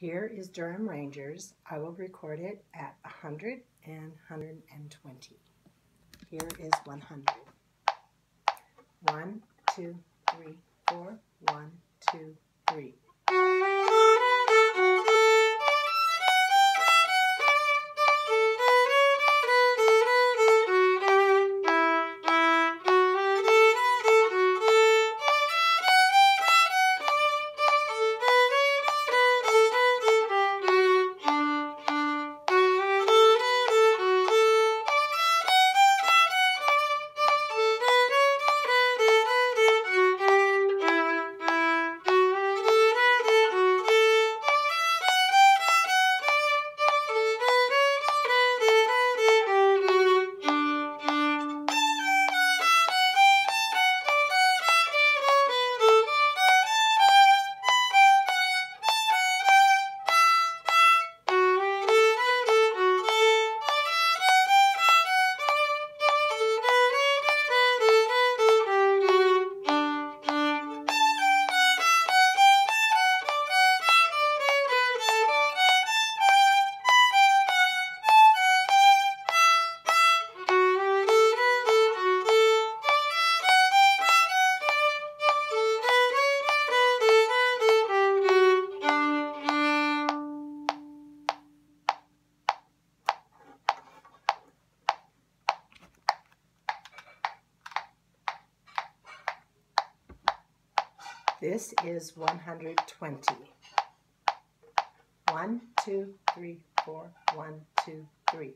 Here is Durham Rangers. I will record it at 100 and 120. Here is 100. 1, 2, 3, 4, 1, 2, This is 120. One, two, three, four, one, two, three.